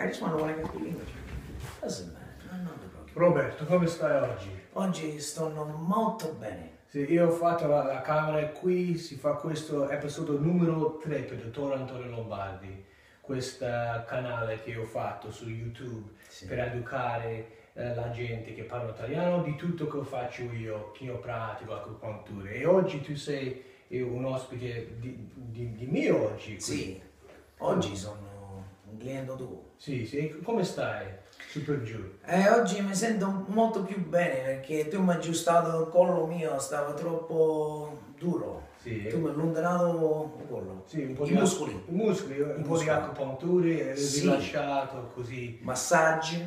I just want to learn a language. Doesn't matter. Non, non ti preoccupare. Roberto, come stai oggi? Oggi sto molto bene. Sì, io ho fatto la, la camera qui, si fa questo episodio numero 3 per Dottor Antonio Lombardi, questo canale che ho fatto su YouTube Sì. per educare eh, la gente che parla italiano di tutto che faccio io, che io pratico acupunctura. E oggi tu sei eh, un ospite di, di, di me oggi. qui. Sì, oggi sono cliente tuo. Sì, sì, come stai? Su per giù. E oggi mi sento molto più bene perché tu mi hai aggiustato il collo mio, stava troppo duro. Sì. Tu mi hai allontanato il collo. Sì, un po' I di muscoli. I muscoli, un po' di acupunture, Sì. rilasciato così. Massaggi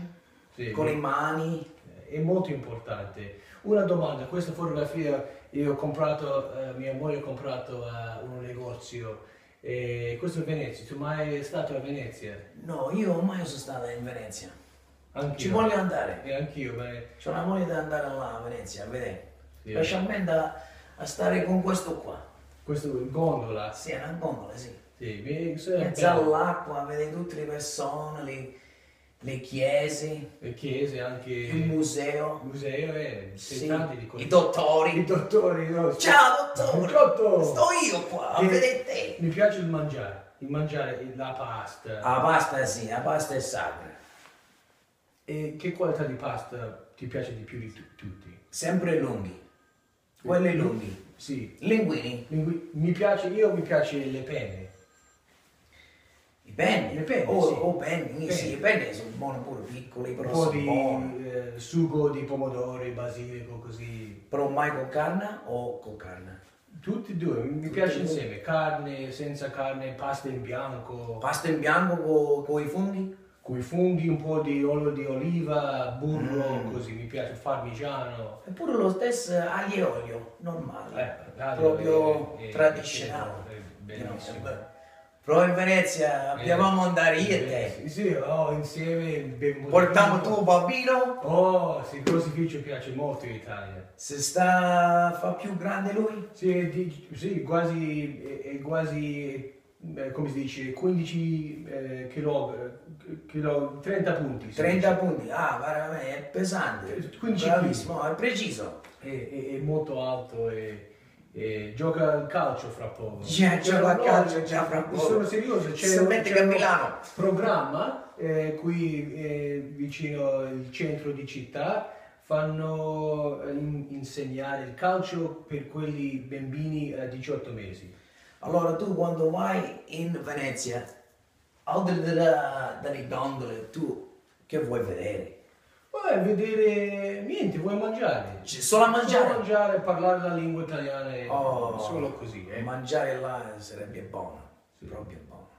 Sì. con le mani. È molto importante. Una domanda, questa fotografia io ho comprato, eh, mia moglie ha comprato a un negozio, e questo è Venezia, tu mai stato a Venezia? No, io mai sono stata in Venezia. Anch'io. Ci voglio andare. E anch'io, beh, C'ho una voglia di andare là a Venezia a vedere. Sì. Specialmente a, a stare con questo qua. questo gondola. Sì, è una gondola, sì. Sì, mezzo all'acqua, vedere tutte le persone, le, le chiese, le chiese, anche il il museo, museo e sì, tanti di i quelli- dottori. I dottori, no? Ciao dottore! Dottore! Sto io qua a E- vedere te! Mi piace il mangiare, il mangiare la pasta. La pasta sì, la pasta è sacra. E che qualità di pasta ti piace di più di tu- tutti? Sempre lunghi. Quelli lunghi. Sì, Linguini. lingui- mi piace, io mi piace le penne. I penny. Le penny, oh, sì. oh, penny, Penny. sì, i penny sono buoni pure piccoli, Un però po' sono di eh, sugo di pomodori, basilico, così. Però mai con carne o con carne? Tutti e due, mi Tutti piace insieme. Carne, senza carne, pasta in bianco, Pasta in bianco con i funghi? con i funghi, un po' di olio di oliva, burro, Mm. così, mi piace, parmigiano. Eppure lo stesso aglio e olio, normale. Eh, Proprio è- è- tradizionale. è bellissimo. Eh, Però in Venezia dobbiamo andare io e te. Sì, sì, oh, insieme ben Portiamo buonino. tuo bambino, Oh, sì, il crocifisso piace molto in Italia. se sta fa più grande lui. Sì, sì, quasi, è, è quasi, eh, come si dice, 15 eh, eh, chilo- 30 punti. si 30 dice. punti, ah, veramente è pesante. 15 Bravissimo, è preciso. È, è- è molto alto e, e gioca al calcio fra poco. Già, C'è gioca a un- calcio già fra poco. Sono serioso, c'è, un- c'è che un Milano. programma eh, qui eh, vicino al centro di città fanno eh, in- insegnare il calcio per quelli bambini a 18 mesi. Allora tu quando vai in Venezia, al là delle gondole, tu che vuoi vedere? Vuoi vedere niente, vuoi mangiare? C'è solo a mangiare? Solo mangiare, parlare la lingua italiana, e Oh, solo così. eh. Mangiare là sarebbe buono, proprio buono.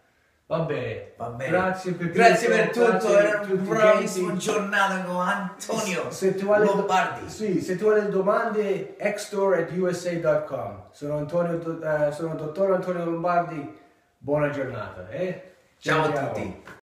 Va bene. Va bene. Grazie per Grazie per tutto, era a una genti. giornata con Antonio Se tu hai le do- Lombardi. Sì, se tu hai domande, xstore.usa.com. Sono, Antonio, eh, sono dottor Antonio Lombardi. Buona giornata. Eh? Ciao a Ci vediamo. tutti.